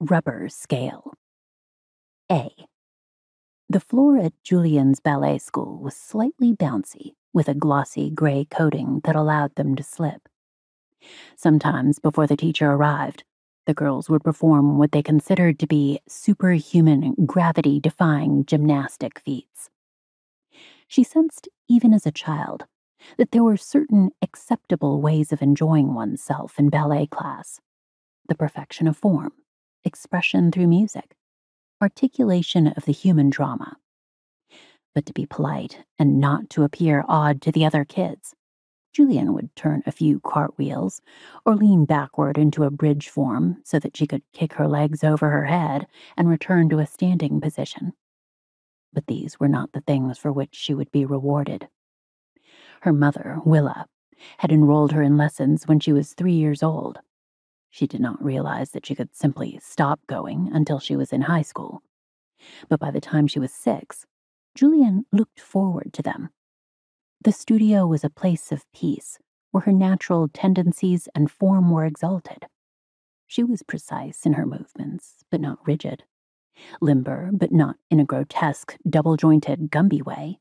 rubber scale. A. The floor at Julian's ballet school was slightly bouncy, with a glossy gray coating that allowed them to slip. Sometimes, before the teacher arrived, the girls would perform what they considered to be superhuman, gravity defying gymnastic feats. She sensed, even as a child, that there were certain acceptable ways of enjoying oneself in ballet class the perfection of form, expression through music, articulation of the human drama. But to be polite and not to appear odd to the other kids, Julian would turn a few cartwheels or lean backward into a bridge form so that she could kick her legs over her head and return to a standing position. But these were not the things for which she would be rewarded. Her mother, Willa, had enrolled her in lessons when she was three years old she did not realize that she could simply stop going until she was in high school. But by the time she was six, Julian looked forward to them. The studio was a place of peace where her natural tendencies and form were exalted. She was precise in her movements, but not rigid, limber, but not in a grotesque, double jointed, Gumby way,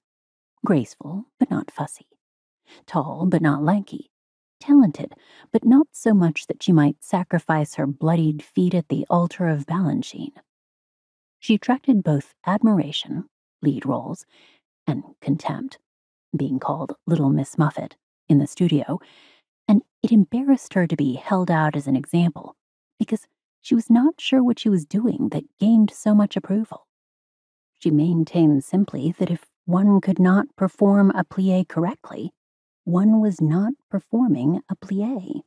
graceful, but not fussy, tall, but not lanky, talented, but not so much that she might sacrifice her bloodied feet at the altar of Balanchine. She attracted both admiration, lead roles, and contempt, being called Little Miss Muffet in the studio, and it embarrassed her to be held out as an example because she was not sure what she was doing that gained so much approval. She maintained simply that if one could not perform a plie correctly, one was not performing a plie.